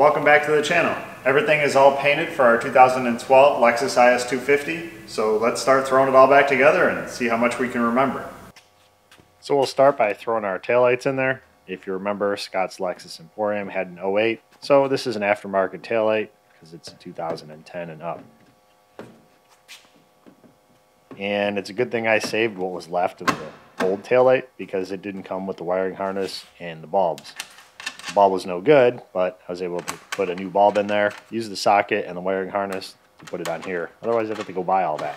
Welcome back to the channel. Everything is all painted for our 2012 Lexus IS 250, so let's start throwing it all back together and see how much we can remember. So we'll start by throwing our taillights in there. If you remember, Scott's Lexus Emporium had an 08, so this is an aftermarket taillight because it's a 2010 and up. And it's a good thing I saved what was left of the old taillight because it didn't come with the wiring harness and the bulbs. The bulb was no good, but I was able to put a new bulb in there, use the socket and the wiring harness to put it on here. Otherwise, I'd have to go buy all that.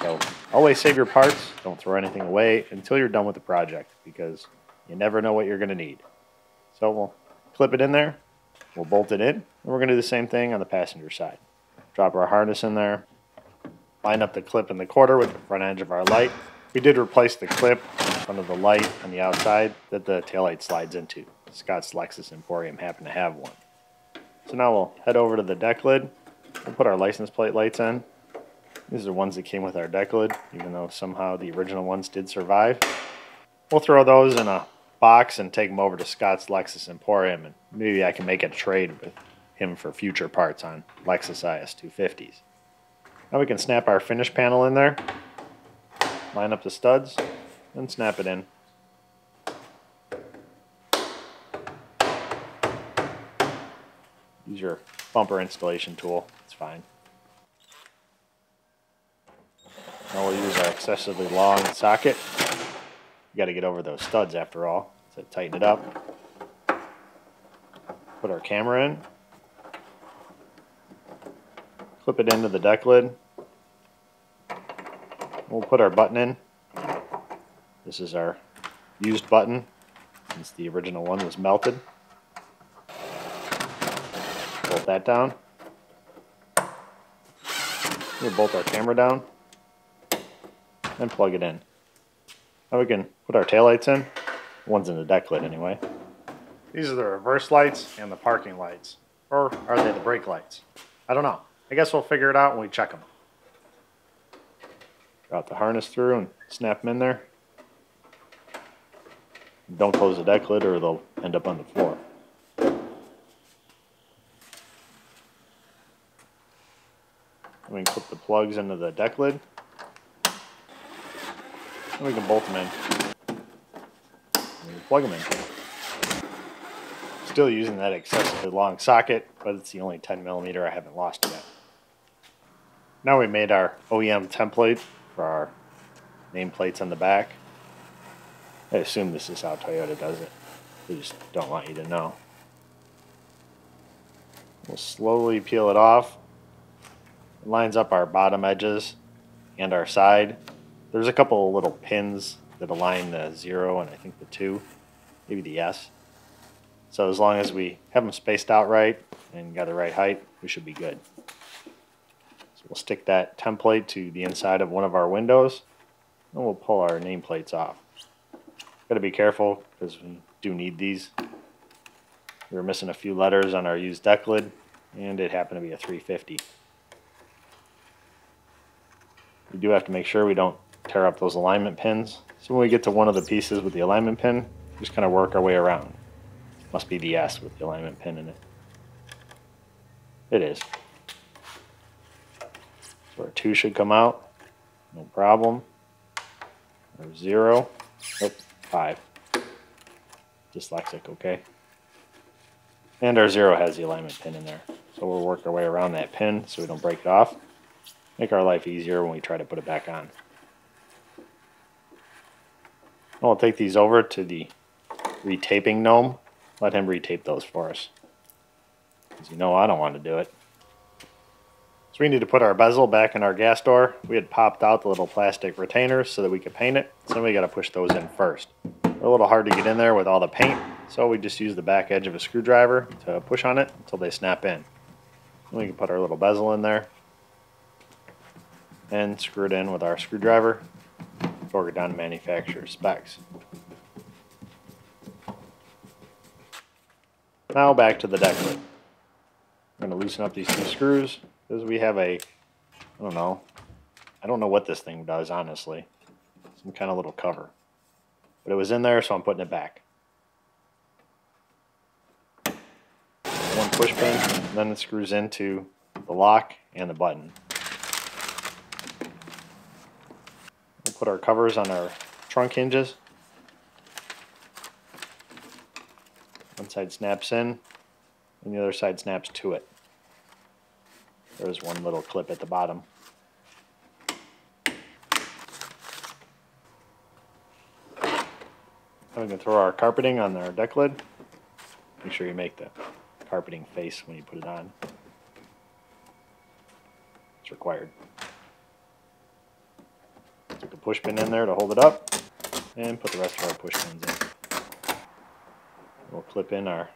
So always save your parts. Don't throw anything away until you're done with the project because you never know what you're going to need. So we'll clip it in there. We'll bolt it in. And we're going to do the same thing on the passenger side. Drop our harness in there. Line up the clip in the quarter with the front edge of our light. We did replace the clip in front of the light on the outside that the taillight slides into. Scott's Lexus Emporium happened to have one. So now we'll head over to the deck lid. We'll put our license plate lights in. These are ones that came with our deck lid, even though somehow the original ones did survive. We'll throw those in a box and take them over to Scott's Lexus Emporium, and maybe I can make a trade with him for future parts on Lexus IS 250s. Now we can snap our finish panel in there, line up the studs, and snap it in. Use your bumper installation tool, it's fine. Now we'll use our excessively long socket. You got to get over those studs after all, so tighten it up. Put our camera in. Clip it into the deck lid. We'll put our button in. This is our used button, since the original one was melted. That down. We'll bolt our camera down and plug it in. Now we can put our taillights in. One's in the deck lid anyway. These are the reverse lights and the parking lights. Or are they the brake lights? I don't know. I guess we'll figure it out when we check them. Got the harness through and snap them in there. Don't close the deck lid or they'll end up on the floor. we can clip the plugs into the deck lid. And we can bolt them in. And plug them in. Still using that excessively long socket, but it's the only 10 millimeter I haven't lost yet. Now we made our OEM template for our nameplates on the back. I assume this is how Toyota does it. They just don't want you to know. We'll slowly peel it off lines up our bottom edges and our side. There's a couple of little pins that align the zero and I think the two, maybe the S. So as long as we have them spaced out right and got the right height, we should be good. So we'll stick that template to the inside of one of our windows and we'll pull our nameplates off. Got to be careful because we do need these. We were missing a few letters on our used deck lid and it happened to be a 350. We do have to make sure we don't tear up those alignment pins. So when we get to one of the pieces with the alignment pin, just kind of work our way around. Must be the S with the alignment pin in it. It is. So our 2 should come out. No problem. Our 0. Oh, 5. Dyslexic, okay. And our 0 has the alignment pin in there. So we'll work our way around that pin so we don't break it off make our life easier when we try to put it back on. I'll take these over to the retaping gnome. Let him retape those for us. Because you know I don't want to do it. So we need to put our bezel back in our gas door. We had popped out the little plastic retainers so that we could paint it. So we got to push those in first. They're a little hard to get in there with all the paint. So we just use the back edge of a screwdriver to push on it until they snap in. we can put our little bezel in there and screw it in with our screwdriver, torque it down to manufacturer specs. Now back to the deck lid. I'm going to loosen up these two screws because we have a, I don't know, I don't know what this thing does honestly. Some kind of little cover. But it was in there so I'm putting it back. one push pin, then it screws into the lock and the button. Put our covers on our trunk hinges. One side snaps in, and the other side snaps to it. There's one little clip at the bottom. Now we can throw our carpeting on our deck lid. Make sure you make the carpeting face when you put it on. It's required. Stick a push pin in there to hold it up and put the rest of our push pins in. We'll clip in our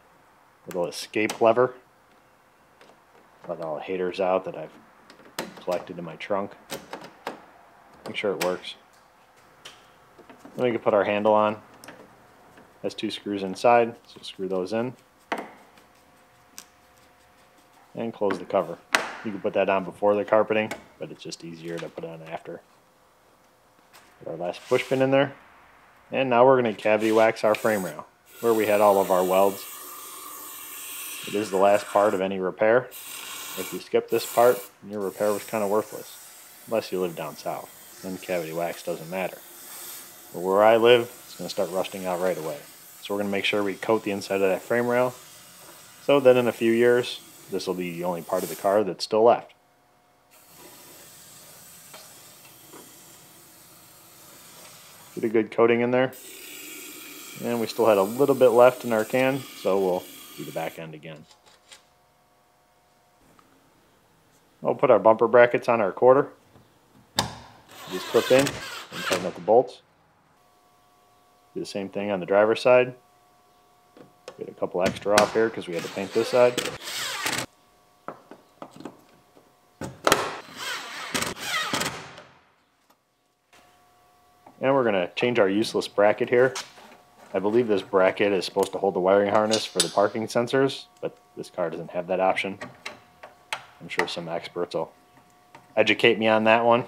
little escape lever. Let all the haters out that I've collected in my trunk. Make sure it works. Then we can put our handle on. Has two screws inside, so screw those in. And close the cover. You can put that on before the carpeting, but it's just easier to put on after. Our last push pin in there. And now we're going to cavity wax our frame rail, where we had all of our welds. It is the last part of any repair. If you skip this part, your repair was kind of worthless, unless you live down south. Then cavity wax doesn't matter. But where I live, it's going to start rusting out right away. So we're going to make sure we coat the inside of that frame rail, so that in a few years, this will be the only part of the car that's still left. Get a good coating in there. And we still had a little bit left in our can, so we'll do the back end again. We'll put our bumper brackets on our quarter. Just clip in and tighten up the bolts. Do the same thing on the driver's side. Get a couple extra off here because we had to paint this side. And we're going to change our useless bracket here. I believe this bracket is supposed to hold the wiring harness for the parking sensors, but this car doesn't have that option. I'm sure some experts will educate me on that one.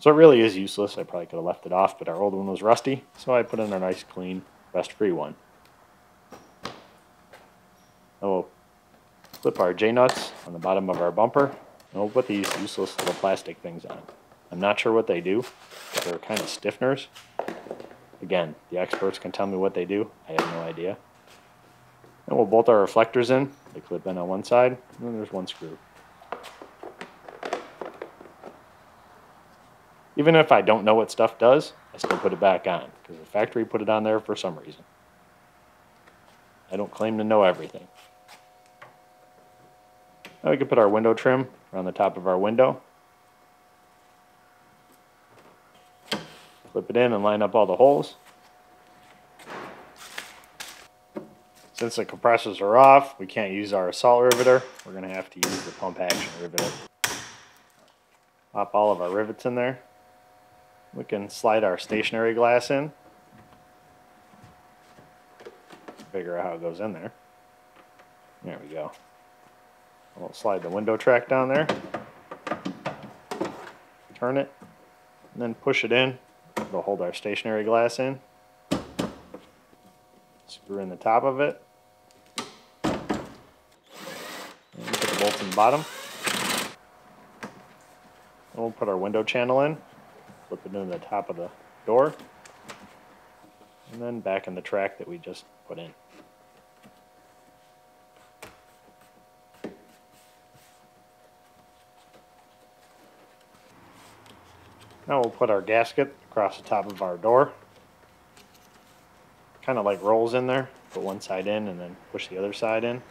So it really is useless. I probably could have left it off, but our old one was rusty, so I put in a nice, clean, rust-free one. Then we'll clip our J-nuts on the bottom of our bumper, and we'll put these useless little plastic things on. I'm not sure what they do, but they're kind of stiffeners. Again, the experts can tell me what they do. I have no idea. And we'll bolt our reflectors in. They clip in on one side, and then there's one screw. Even if I don't know what stuff does, I still put it back on because the factory put it on there for some reason. I don't claim to know everything. Now we can put our window trim around the top of our window. Flip it in and line up all the holes. Since the compressors are off, we can't use our assault riveter. We're going to have to use the pump action riveter. Pop all of our rivets in there. We can slide our stationary glass in. Figure out how it goes in there. There we go. We'll slide the window track down there. Turn it. And then push it in. It'll hold our stationary glass in. Screw in the top of it. And put the bolts in the bottom. And we'll put our window channel in flip it into the top of the door, and then back in the track that we just put in. Now we'll put our gasket across the top of our door. Kind of like rolls in there. Put one side in and then push the other side in.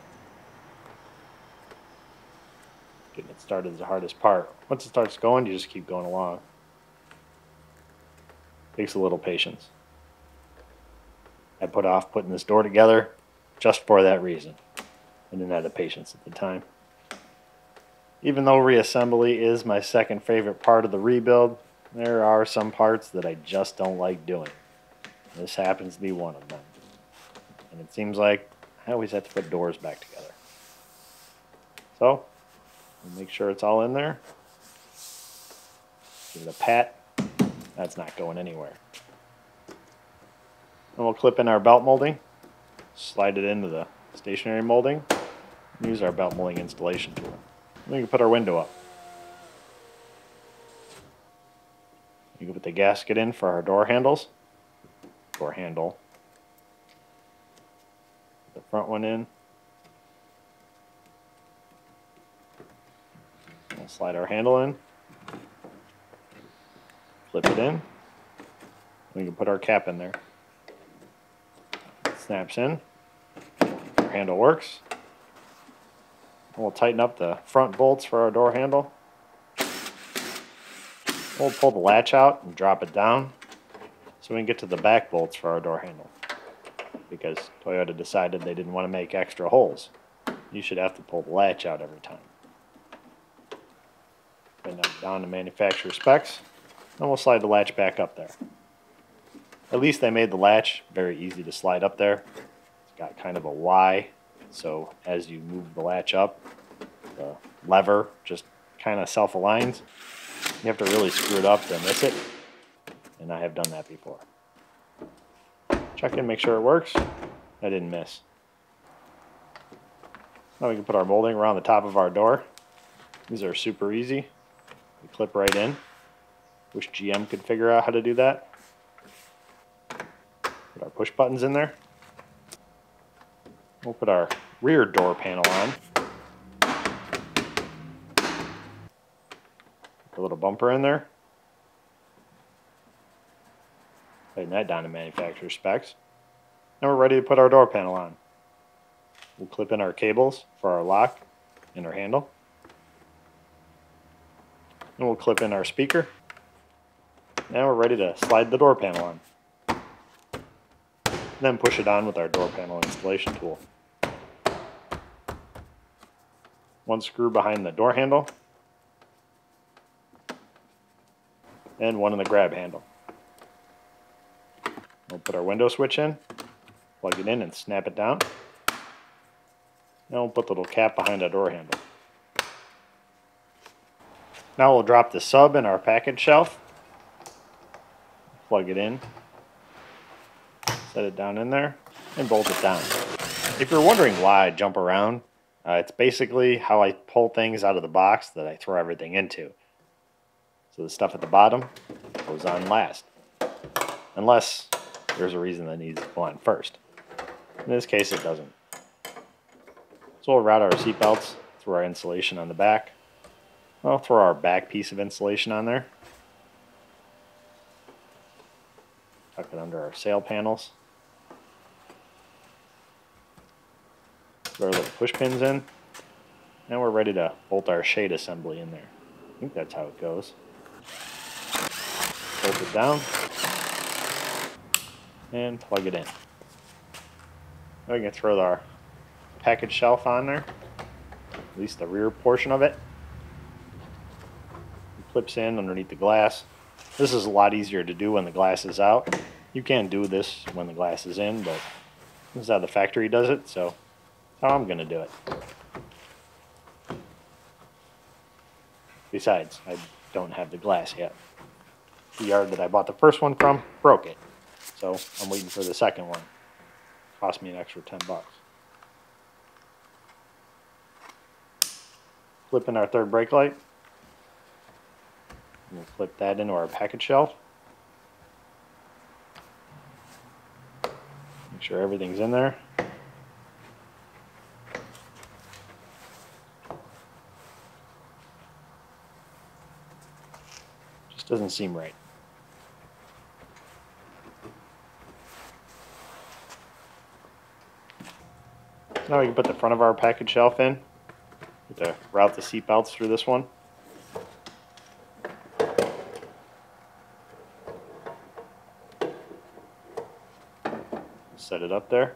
Getting it started is the hardest part. Once it starts going, you just keep going along. Takes a little patience. I put off putting this door together just for that reason. I didn't have the patience at the time. Even though reassembly is my second favorite part of the rebuild, there are some parts that I just don't like doing. This happens to be one of them. And it seems like I always have to put doors back together. So, make sure it's all in there. Give it a pat. That's not going anywhere. And we'll clip in our belt molding, slide it into the stationary molding, Use our belt molding installation tool. We can put our window up. You can put the gasket in for our door handles. Door handle. The front one in. We'll slide our handle in. Flip it in. We can put our cap in there. Snaps in. Our handle works. We'll tighten up the front bolts for our door handle. We'll pull the latch out and drop it down so we can get to the back bolts for our door handle. Because Toyota decided they didn't want to make extra holes. You should have to pull the latch out every time. Bring that down to manufacturer specs. And we'll slide the latch back up there. At least they made the latch very easy to slide up there. It's got kind of a Y, so as you move the latch up, the lever just kind of self-aligns. You have to really screw it up to miss it, and I have done that before. Check in, make sure it works. I didn't miss. Now we can put our molding around the top of our door. These are super easy. We clip right in. Wish GM could figure out how to do that. Put our push buttons in there. We'll put our rear door panel on. A little bumper in there. Tighten that down to manufacturer specs. Now we're ready to put our door panel on. We'll clip in our cables for our lock and our handle. And we'll clip in our speaker. Now we're ready to slide the door panel on then push it on with our door panel installation tool. One screw behind the door handle and one in the grab handle. We'll put our window switch in, plug it in and snap it down. Now we'll put the little cap behind our door handle. Now we'll drop the sub in our package shelf, plug it in, set it down in there, and bolt it down. If you're wondering why I jump around, uh, it's basically how I pull things out of the box that I throw everything into. So the stuff at the bottom goes on last. Unless there's a reason that needs to go on first. In this case, it doesn't. So we'll route our seatbelts through our insulation on the back. I'll throw our back piece of insulation on there. Tuck it under our sail panels. Put our little push pins in. Now we're ready to bolt our shade assembly in there. I think that's how it goes. Bolt it down. And plug it in. We can throw our package shelf on there. At least the rear portion of it. It clips in underneath the glass. This is a lot easier to do when the glass is out. You can do this when the glass is in, but this is how the factory does it, so how I'm going to do it. Besides, I don't have the glass yet. The yard that I bought the first one from broke it. So I'm waiting for the second one. Cost me an extra 10 bucks. Flip in our third brake light. We'll flip that into our package shelf. Make sure everything's in there. Doesn't seem right. Now we can put the front of our package shelf in. To route the seat belts through this one. Set it up there.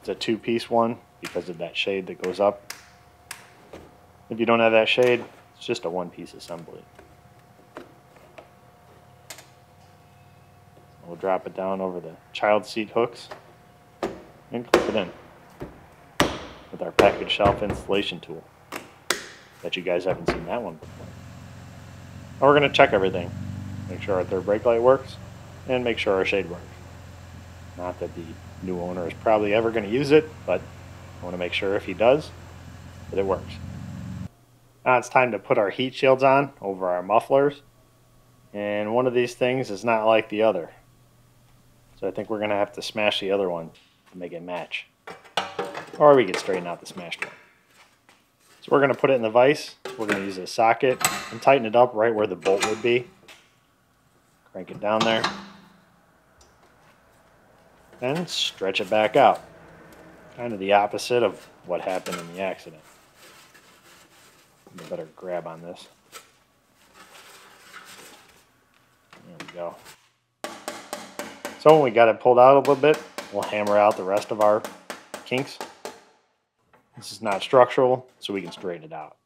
It's a two-piece one because of that shade that goes up. If you don't have that shade, it's just a one-piece assembly. We'll drop it down over the child seat hooks and clip it in with our package shelf installation tool. Bet you guys haven't seen that one before. Now we're going to check everything. Make sure our third brake light works and make sure our shade works. Not that the new owner is probably ever going to use it, but I want to make sure if he does that it works. Now it's time to put our heat shields on over our mufflers. And one of these things is not like the other. So I think we're going to have to smash the other one to make it match. Or we could straighten out the smashed one. So we're going to put it in the vise. We're going to use a socket and tighten it up right where the bolt would be. Crank it down there. And stretch it back out. Kind of the opposite of what happened in the accident. Better grab on this. There we go. So when we got it pulled out a little bit, we'll hammer out the rest of our kinks. This is not structural, so we can straighten it out.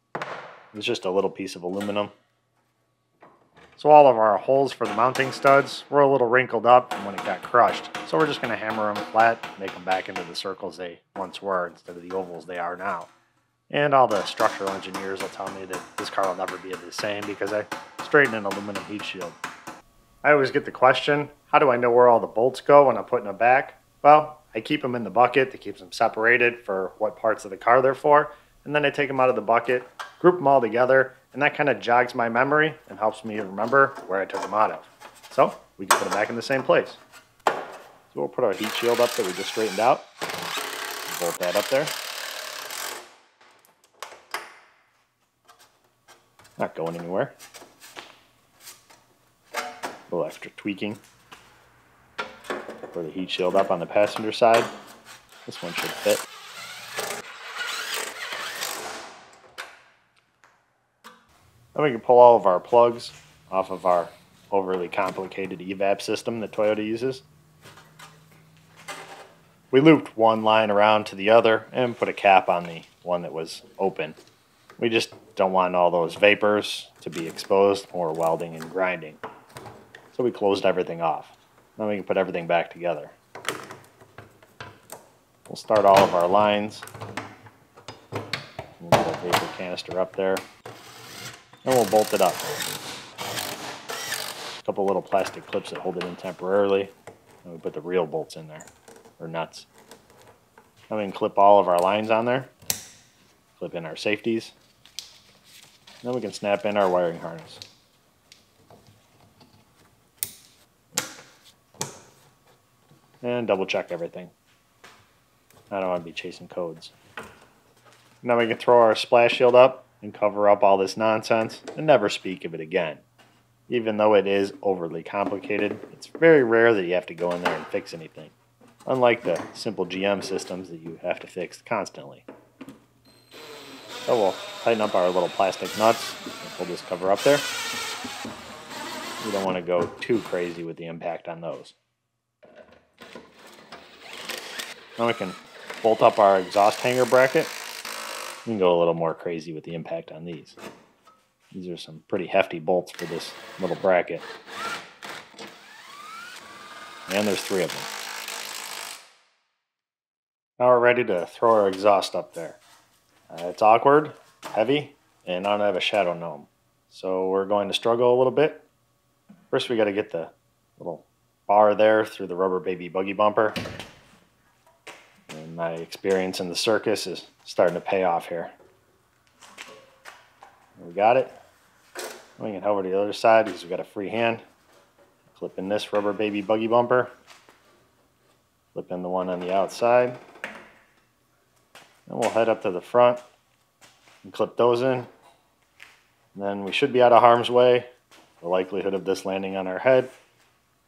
It's just a little piece of aluminum. So all of our holes for the mounting studs were a little wrinkled up when it got crushed. So we're just going to hammer them flat, make them back into the circles they once were instead of the ovals they are now. And all the structural engineers will tell me that this car will never be the same because I straightened an aluminum heat shield. I always get the question, how do I know where all the bolts go when I'm putting them back? Well, I keep them in the bucket that keeps them separated for what parts of the car they're for, and then I take them out of the bucket, group them all together, and that kind of jogs my memory and helps me remember where I took them out of. So we can put them back in the same place. So we'll put our heat shield up that we just straightened out, bolt that up there. Not going anywhere A little extra tweaking for the heat shield up on the passenger side. This one should fit. Then we can pull all of our plugs off of our overly complicated evap system that Toyota uses. We looped one line around to the other and put a cap on the one that was open. We just don't want all those vapors to be exposed or welding and grinding. So we closed everything off. Then we can put everything back together. We'll start all of our lines. We'll a vapor canister up there. And we'll bolt it up. A couple little plastic clips that hold it in temporarily. And we put the real bolts in there, or nuts. Now we can clip all of our lines on there. Clip in our safeties. Then we can snap in our wiring harness. and double check everything. I don't want to be chasing codes. Now we can throw our splash shield up and cover up all this nonsense and never speak of it again. Even though it is overly complicated, it's very rare that you have to go in there and fix anything, unlike the simple GM systems that you have to fix constantly. So we'll tighten up our little plastic nuts pull this cover up there. We don't want to go too crazy with the impact on those. Now we can bolt up our exhaust hanger bracket. We can go a little more crazy with the impact on these. These are some pretty hefty bolts for this little bracket. And there's three of them. Now we're ready to throw our exhaust up there. Uh, it's awkward, heavy, and I don't have a shadow gnome. So we're going to struggle a little bit. First we got to get the little bar there through the rubber baby buggy bumper And my experience in the circus is starting to pay off here. We got it. We can head over to the other side because we've got a free hand. Clip in this rubber baby buggy bumper. Flip in the one on the outside. Then we'll head up to the front and clip those in. And then we should be out of harm's way. The likelihood of this landing on our head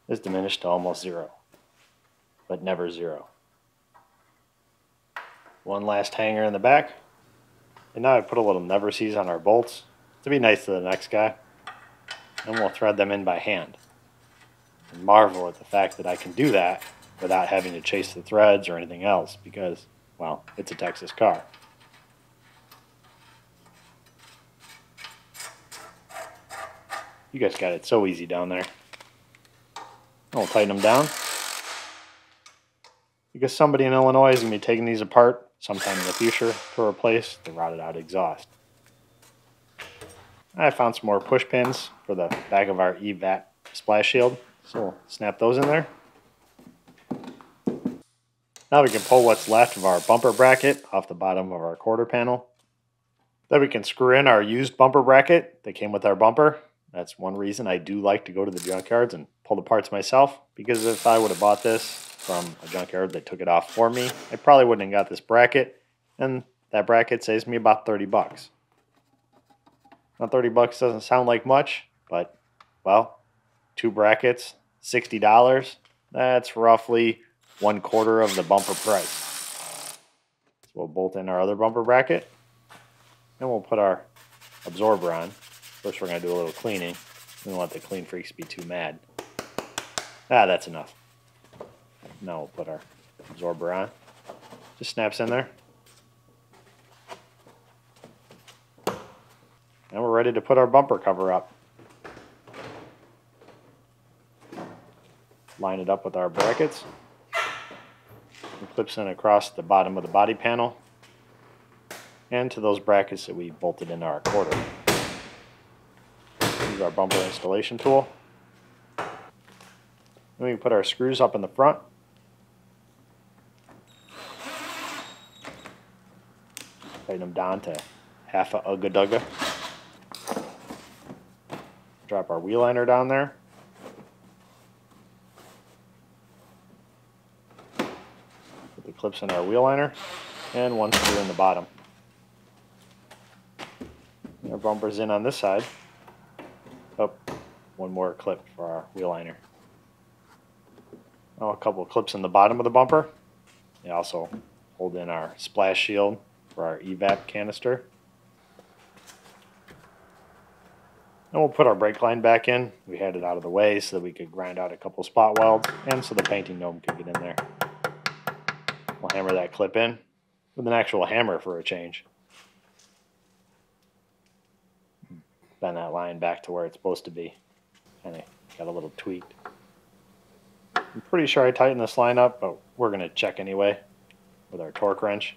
is diminished to almost zero, but never zero. One last hanger in the back. And now I put a little Never-Seez on our bolts to be nice to the next guy. And we'll thread them in by hand. And marvel at the fact that I can do that without having to chase the threads or anything else because, well, it's a Texas car. You guys got it so easy down there. I'll tighten them down. Because somebody in Illinois is going to be taking these apart sometime in the future to replace the rotted out exhaust. I found some more push pins for the back of our EVAP splash shield, so we'll snap those in there. Now we can pull what's left of our bumper bracket off the bottom of our quarter panel. Then we can screw in our used bumper bracket that came with our bumper. That's one reason I do like to go to the junkyards and pull the parts myself because if I would have bought this from a junkyard that took it off for me, I probably wouldn't have got this bracket and that bracket saves me about 30 bucks. Now 30 bucks doesn't sound like much, but well, two brackets, $60. That's roughly one quarter of the bumper price. So we'll bolt in our other bumper bracket and we'll put our absorber on. First we're going to do a little cleaning. We don't want the clean freaks to be too mad. Ah, that's enough. Now we'll put our absorber on. Just snaps in there. And we're ready to put our bumper cover up. Line it up with our brackets. It clips in across the bottom of the body panel and to those brackets that we bolted into our quarter. Use our bumper installation tool. Then we put our screws up in the front. Tighten them down to half a ugga dugga. Drop our wheel liner down there. Put the clips in our wheel liner and one screw in the bottom. Our bumper's in on this side. Oh, one more clip for our wheel liner. Oh, a couple of clips in the bottom of the bumper. They also hold in our splash shield for our evap canister. And we'll put our brake line back in. We had it out of the way so that we could grind out a couple spot welds and so the painting gnome could get in there. We'll hammer that clip in with an actual hammer for a change. Bend that line back to where it's supposed to be. Kind of got a little tweaked. I'm pretty sure I tightened this line up, but we're going to check anyway with our torque wrench.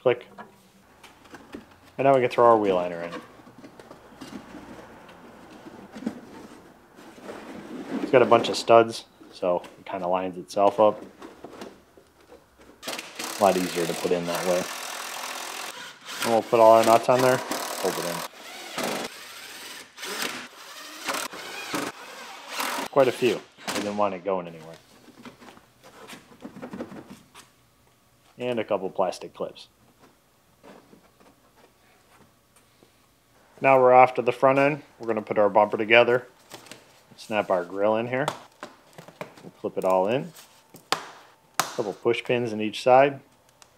Click. And now we can throw our wheel liner in. It's got a bunch of studs, so it kind of lines itself up. A lot easier to put in that way. And we'll put all our nuts on there, hold it in. Quite a few. I didn't want it going anywhere. And a couple plastic clips. Now we're off to the front end. We're going to put our bumper together. Snap our grill in here. Clip it all in. A couple push pins in each side.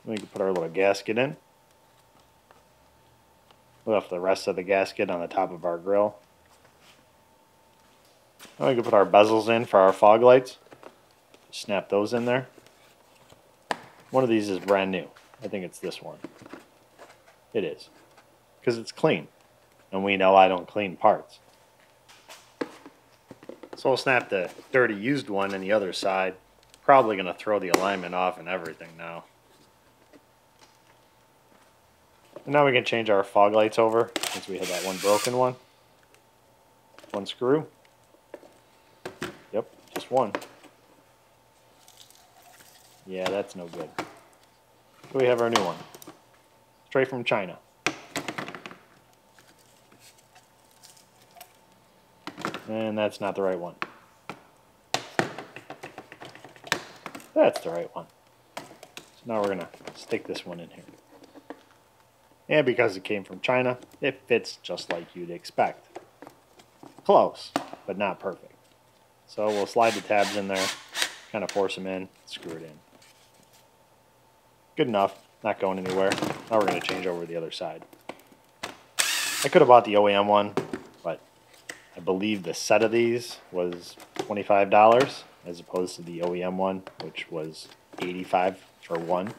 We can put our little gasket in. Left the rest of the gasket on the top of our grill. Now we can put our bezels in for our fog lights. Snap those in there. One of these is brand new. I think it's this one. It is. Because it's clean. And we know I don't clean parts. So we'll snap the dirty used one in the other side. Probably going to throw the alignment off and everything now. And now we can change our fog lights over since we had that one broken one. One screw. Yep, just one. Yeah, that's no good. So we have our new one. Straight from China. And that's not the right one. That's the right one. So now we're going to stick this one in here. And because it came from China, it fits just like you'd expect. Close, but not perfect. So we'll slide the tabs in there, kind of force them in, screw it in. Good enough, not going anywhere. Now we're going to change over to the other side. I could have bought the OEM one, but I believe the set of these was $25 as opposed to the OEM one, which was 85 for one.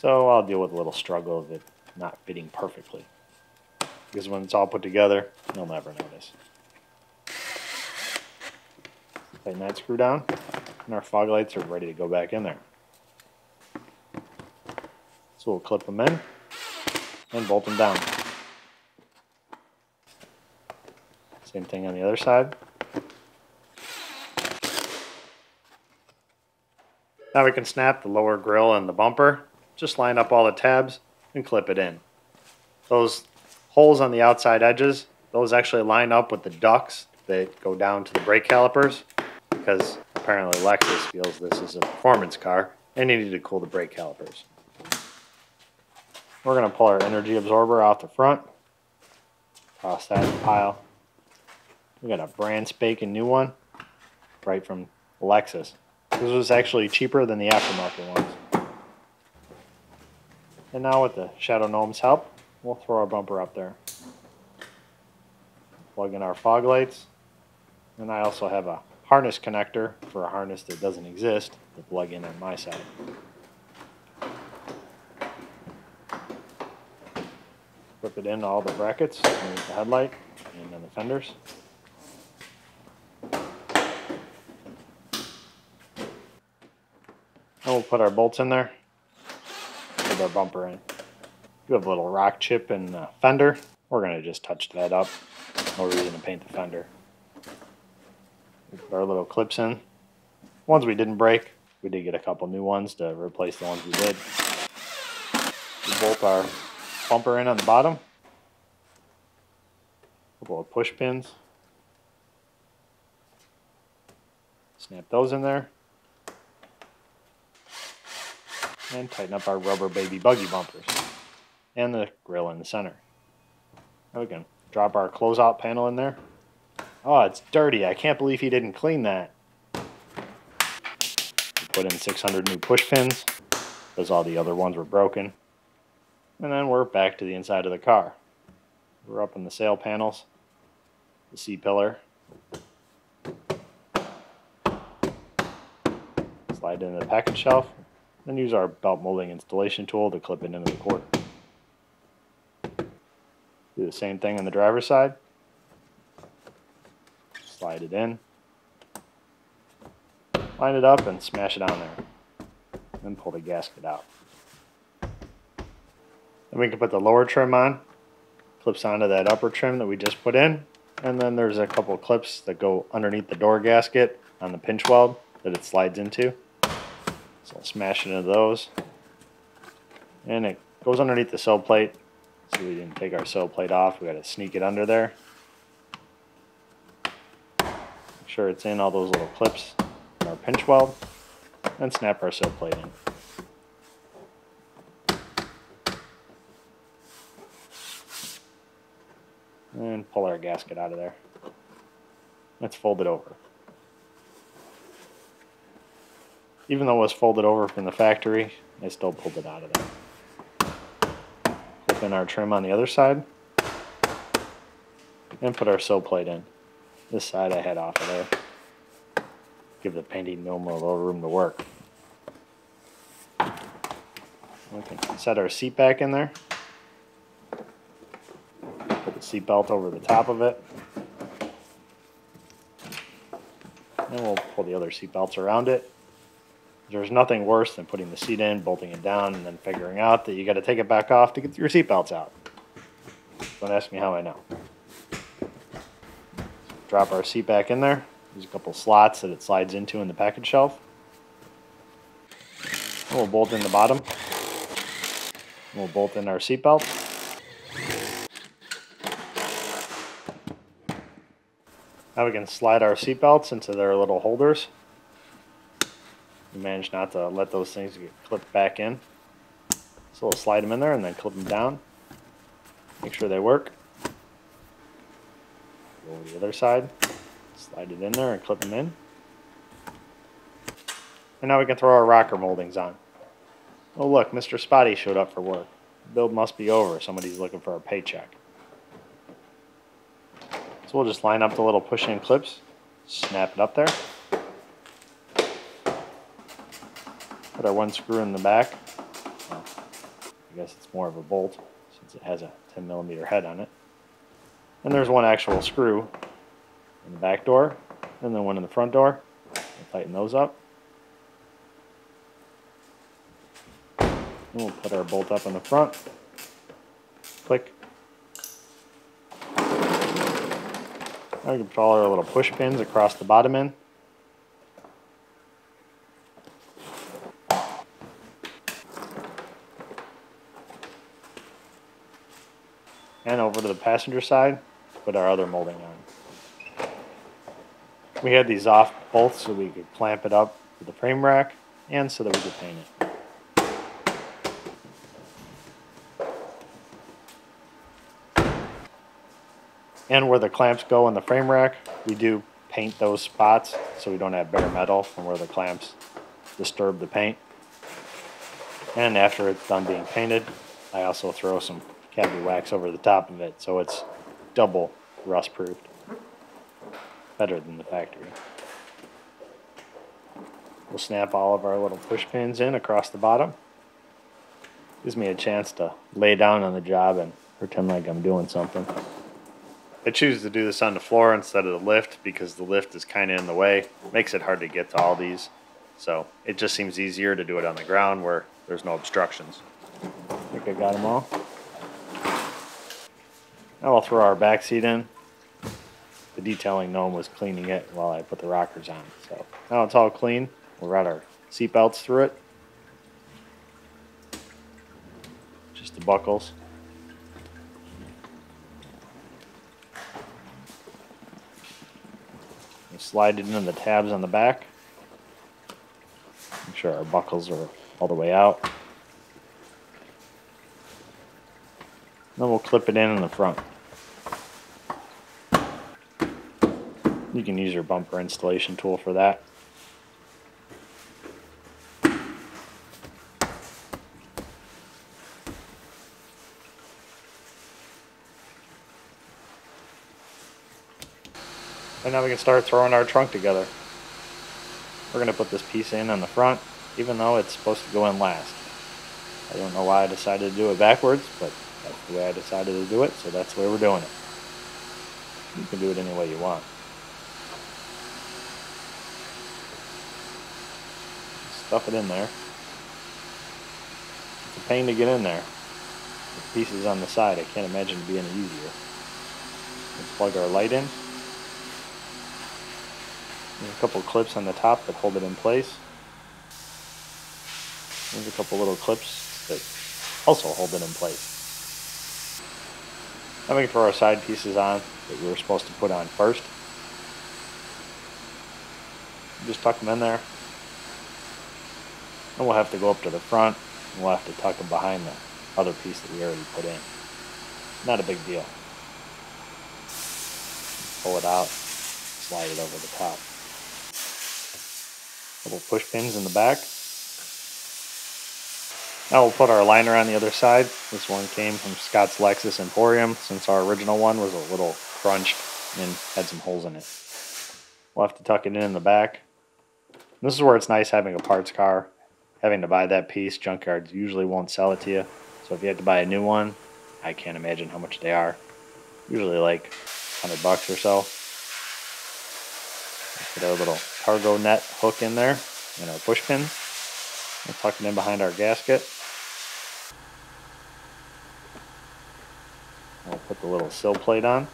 So I'll deal with a little struggle of it not fitting perfectly. Because when it's all put together, you'll never notice. Tighten that screw down, and our fog lights are ready to go back in there. So we'll clip them in and bolt them down. Same thing on the other side. Now we can snap the lower grill and the bumper. Just line up all the tabs and clip it in. Those holes on the outside edges, those actually line up with the ducts that go down to the brake calipers because apparently Lexus feels this is a performance car and you need to cool the brake calipers. We're going to pull our energy absorber off the front, toss that in the pile. We got a brand spanking new one right from Lexus. This was actually cheaper than the aftermarket ones. And now with the Shadow Gnome's help, we'll throw our bumper up there. Plug in our fog lights. And I also have a harness connector for a harness that doesn't exist to plug in on my side. Flip it into all the brackets underneath the headlight and then the fenders. And we'll put our bolts in there. Our bumper in. We have a little rock chip the fender. We're going to just touch that up. No reason to paint the fender. We put our little clips in. Ones we didn't break. We did get a couple new ones to replace the ones we did. We bolt our bumper in on the bottom. A couple of push pins. Snap those in there. And tighten up our rubber baby buggy bumpers. And the grill in the center. Now we can drop our closeout panel in there. Oh, it's dirty. I can't believe he didn't clean that. Put in 600 new push pins because all the other ones were broken. And then we're back to the inside of the car. We're up in the sail panels, the C-pillar. Slide into the package shelf, then use our belt molding installation tool to clip it into the quarter. Do the same thing on the driver's side. Slide it in. Line it up and smash it on there. Then pull the gasket out. Then we can put the lower trim on. Clips onto that upper trim that we just put in. And then there's a couple clips that go underneath the door gasket on the pinch weld that it slides into. So I'll smash into those. And it goes underneath the sill plate. So we didn't take our sill plate off. We got to sneak it under there. Make sure it's in all those little clips in our pinch weld. And snap our sill plate in. And pull our gasket out of there. Let's fold it over. Even though it was folded over from the factory, I still pulled it out of there. Put in our trim on the other side. And put our sill plate in. This side I had off of there. Give the painting gnome a little room to work. We can set our seat back in there. Put the seat belt over the top of it. And we'll pull the other seat belts around it. There's nothing worse than putting the seat in, bolting it down, and then figuring out that you got to take it back off to get your seatbelts out. Don't ask me how I know. Drop our seat back in there. There's a couple slots that it slides into in the package shelf. And we'll bolt in the bottom. We'll bolt in our seatbelt. Now we can slide our seatbelts into their little holders. We managed not to let those things get clipped back in. So we'll slide them in there and then clip them down. Make sure they work. Go over the other side. Slide it in there and clip them in. And now we can throw our rocker moldings on. Oh look, Mr. Spotty showed up for work. The build must be over. Somebody's looking for a paycheck. So we'll just line up the little push-in clips, snap it up there. Put our one screw in the back. Well, I guess it's more of a bolt since it has a 10 millimeter head on it. And there's one actual screw in the back door, and then one in the front door. We'll tighten those up. And we'll put our bolt up in the front. Click. Now we can put all our little push pins across the bottom end. and over to the passenger side, put our other molding on. We had these off both so we could clamp it up to the frame rack and so that we could paint it. And where the clamps go in the frame rack, we do paint those spots so we don't have bare metal from where the clamps disturb the paint. And after it's done being painted, I also throw some cavity wax over the top of it so it's double rust proofed. Better than the factory. We'll snap all of our little push pins in across the bottom. Gives me a chance to lay down on the job and pretend like I'm doing something. I choose to do this on the floor instead of the lift because the lift is kind of in the way. Makes it hard to get to all these. So it just seems easier to do it on the ground where there's no obstructions. I think I got them all. Now we'll throw our back seat in. The detailing gnome was cleaning it while I put the rockers on. So now it's all clean. We'll route our seat belts through it. Just the buckles. We'll slide it into the tabs on the back. Make sure our buckles are all the way out. Then we'll clip it in in the front. You can use your bumper installation tool for that. And now we can start throwing our trunk together. We're going to put this piece in on the front, even though it's supposed to go in last. I don't know why I decided to do it backwards, but that's the way I decided to do it, so that's the way we're doing it. You can do it any way you want. Stuff it in there. It's a pain to get in there. The pieces on the side, I can't imagine it being easier. Let's plug our light in. There's a couple clips on the top that hold it in place. There's a couple little clips that also hold it in place. We can throw our side pieces on that we were supposed to put on first. Just tuck them in there. And we'll have to go up to the front and we'll have to tuck them behind the other piece that we already put in. Not a big deal. Pull it out, slide it over the top. Little push pins in the back. Now we'll put our liner on the other side. This one came from Scott's Lexus Emporium since our original one was a little crunched and had some holes in it. We'll have to tuck it in in the back. This is where it's nice having a parts car. Having to buy that piece, junkyards usually won't sell it to you. So if you have to buy a new one, I can't imagine how much they are. Usually like 100 bucks or so. Put our little cargo net hook in there and our push pin. We'll tuck it in behind our gasket. We'll put the little sill plate on.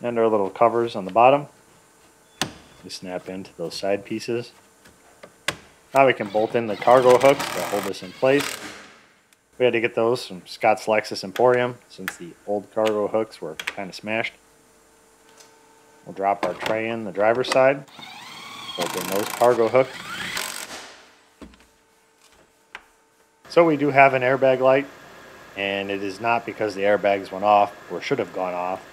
And our little covers on the bottom. Snap into those side pieces. Now we can bolt in the cargo hooks to hold this in place. We had to get those from Scott's Lexus Emporium since the old cargo hooks were kind of smashed. We'll drop our tray in the driver's side, bolt in those cargo hooks. So we do have an airbag light, and it is not because the airbags went off or should have gone off.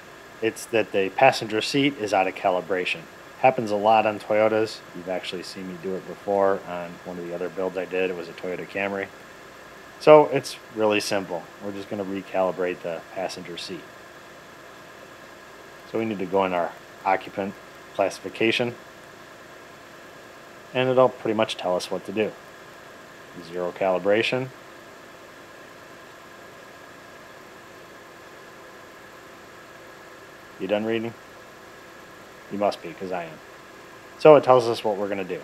It's that the passenger seat is out of calibration. Happens a lot on Toyotas. You've actually seen me do it before on one of the other builds I did. It was a Toyota Camry. So it's really simple. We're just going to recalibrate the passenger seat. So we need to go in our occupant classification and it'll pretty much tell us what to do. Zero calibration. You done reading? You must be, because I am. So it tells us what we're going to do.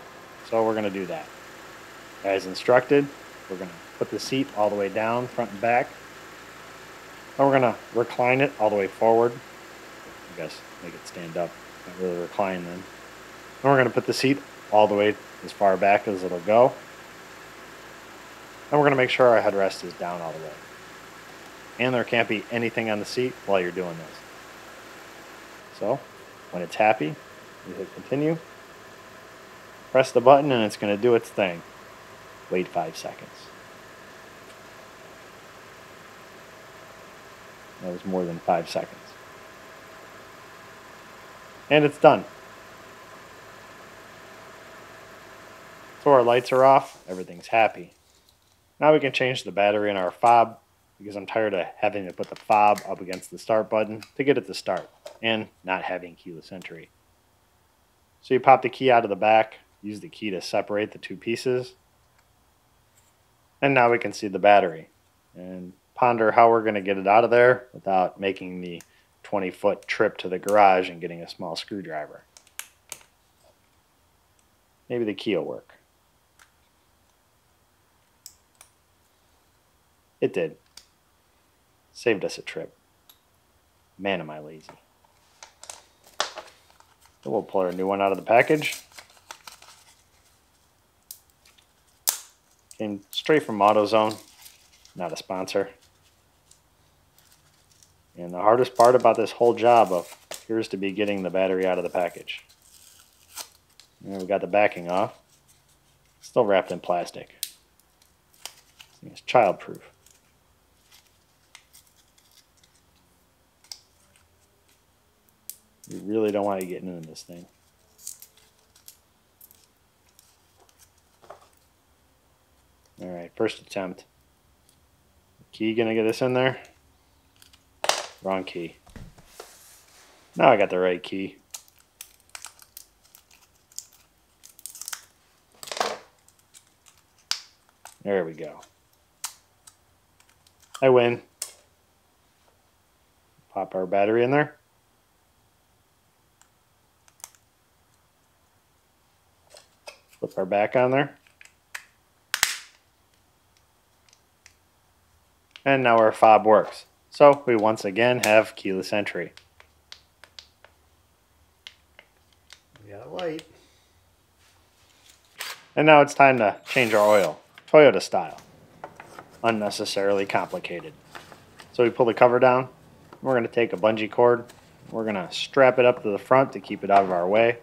So we're going to do that. As instructed, we're going to put the seat all the way down, front and back. Then we're going to recline it all the way forward. I guess make it stand up. Not really recline then. Then we're going to put the seat all the way as far back as it'll go. And we're going to make sure our headrest is down all the way. And there can't be anything on the seat while you're doing this. So, when it's happy, you hit continue, press the button, and it's going to do its thing. Wait five seconds. That was more than five seconds. And it's done. So our lights are off, everything's happy. Now we can change the battery in our fob because I'm tired of having to put the fob up against the start button to get it to start and not having keyless entry. So you pop the key out of the back, use the key to separate the two pieces, and now we can see the battery and ponder how we're going to get it out of there without making the 20 foot trip to the garage and getting a small screwdriver. Maybe the key will work. It did. Saved us a trip. Man, am I lazy. So we'll pull our new one out of the package. Came straight from AutoZone, not a sponsor. And the hardest part about this whole job appears to be getting the battery out of the package. And we got the backing off. Still wrapped in plastic. It's childproof. You really don't want to get into this thing. Alright, first attempt. Key gonna get us in there? Wrong key. Now I got the right key. There we go. I win. Pop our battery in there. Flip our back on there. And now our fob works. So we once again have keyless entry. We got a light. And now it's time to change our oil, Toyota style. Unnecessarily complicated. So we pull the cover down. We're going to take a bungee cord. We're going to strap it up to the front to keep it out of our way.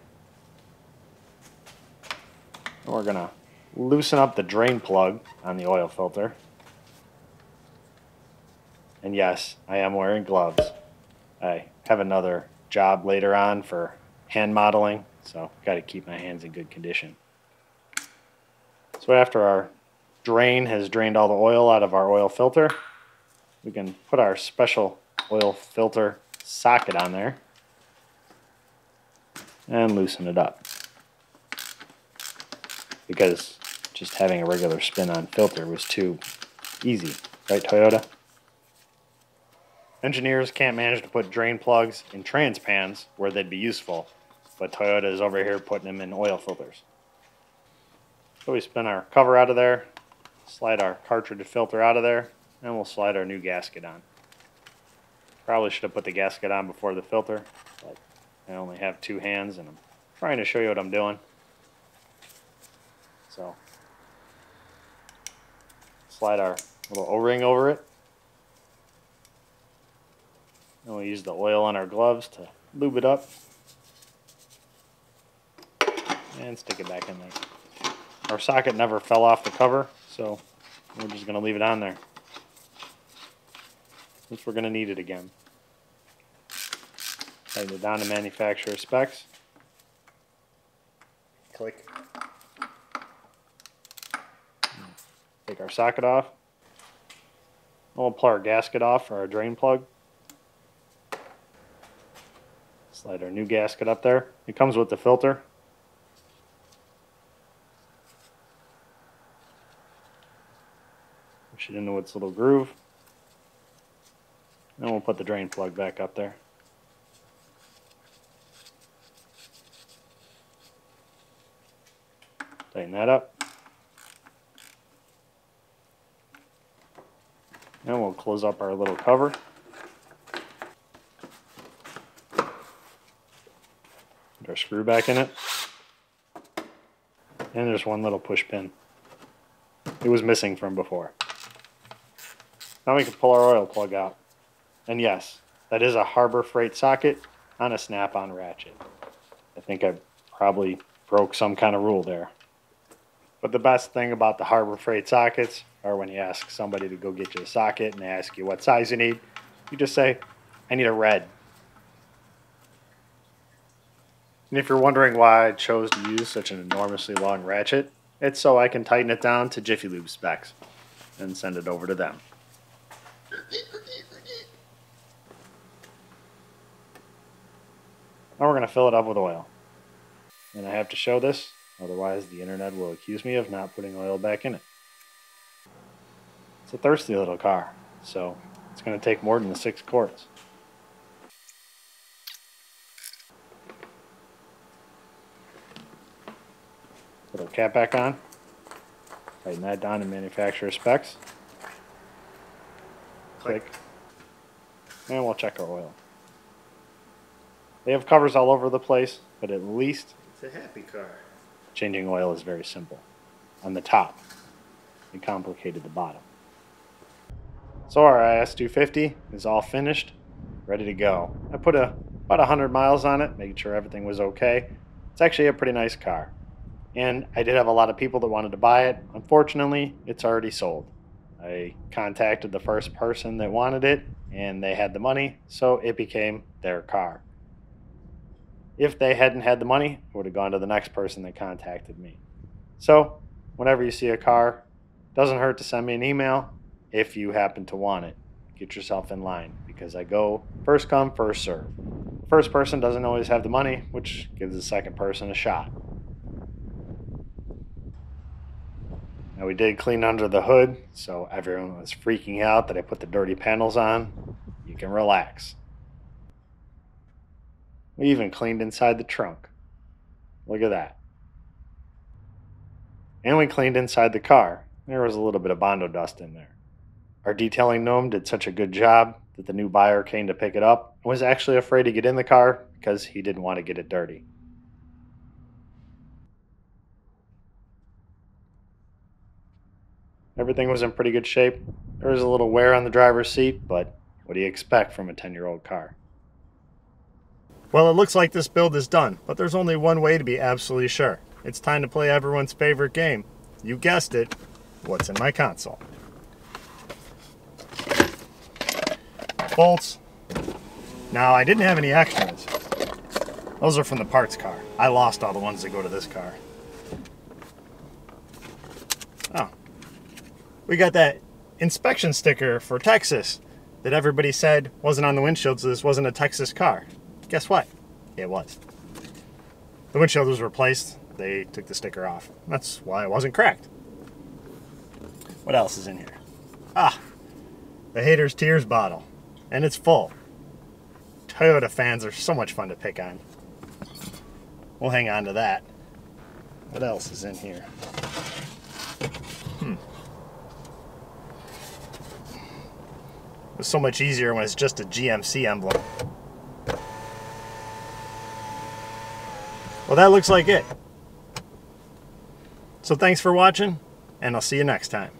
We're going to loosen up the drain plug on the oil filter. And yes, I am wearing gloves. I have another job later on for hand modeling, so got to keep my hands in good condition. So after our drain has drained all the oil out of our oil filter, we can put our special oil filter socket on there and loosen it up because just having a regular spin-on filter was too easy, right Toyota? Engineers can't manage to put drain plugs in trans pans where they'd be useful, but Toyota is over here putting them in oil filters. So we spin our cover out of there, slide our cartridge filter out of there, and we'll slide our new gasket on. Probably should have put the gasket on before the filter, but I only have two hands and I'm trying to show you what I'm doing. So slide our little O-ring over it. And we'll use the oil on our gloves to lube it up. And stick it back in there. Our socket never fell off the cover, so we're just going to leave it on there. Since we're going to need it again. Tighten it down to manufacturer specs. Click. Our socket off. We'll pull our gasket off for our drain plug. Slide our new gasket up there. It comes with the filter. Push it into its little groove. And we'll put the drain plug back up there. Tighten that up. And we'll close up our little cover. Put our screw back in it. And there's one little push pin. it was missing from before. Now we can pull our oil plug out. And yes, that is a Harbor Freight socket on a snap-on ratchet. I think I probably broke some kind of rule there. But the best thing about the Harbor Freight sockets are when you ask somebody to go get you a socket and they ask you what size you need, you just say, I need a red. And if you're wondering why I chose to use such an enormously long ratchet, it's so I can tighten it down to Jiffy Lube specs and send it over to them. Now we're going to fill it up with oil. And I have to show this, otherwise the internet will accuse me of not putting oil back in it. It's a thirsty little car, so it's going to take more than the six quarts. Put our cap back on. Tighten that down to manufacturer specs. Click. And we'll check our oil. They have covers all over the place, but at least It's a happy car. changing oil is very simple. On the top, and complicated the bottom. So our IS250 is all finished, ready to go. I put a, about 100 miles on it, making sure everything was okay. It's actually a pretty nice car. And I did have a lot of people that wanted to buy it. Unfortunately, it's already sold. I contacted the first person that wanted it, and they had the money, so it became their car. If they hadn't had the money, it would have gone to the next person that contacted me. So, whenever you see a car, doesn't hurt to send me an email if you happen to want it. Get yourself in line because I go first come, first serve. First person doesn't always have the money, which gives the second person a shot. Now we did clean under the hood, so everyone was freaking out that I put the dirty panels on. You can relax. We even cleaned inside the trunk. Look at that. And we cleaned inside the car. There was a little bit of Bondo dust in there. Our detailing gnome did such a good job that the new buyer came to pick it up and was actually afraid to get in the car because he didn't want to get it dirty. Everything was in pretty good shape. There was a little wear on the driver's seat, but what do you expect from a 10 year old car? Well, it looks like this build is done, but there's only one way to be absolutely sure. It's time to play everyone's favorite game. You guessed it. What's in my console? Bolts. Now, I didn't have any extras. Those are from the parts car. I lost all the ones that go to this car. Oh. We got that inspection sticker for Texas that everybody said wasn't on the windshield, so this wasn't a Texas car. Guess what? It was. The windshield was replaced. They took the sticker off. That's why it wasn't cracked. What else is in here? Ah, the Haters Tears bottle. And it's full. Toyota fans are so much fun to pick on. We'll hang on to that. What else is in here? Hmm. So much easier when it's just a GMC emblem. Well, that looks like it. So thanks for watching, and I'll see you next time.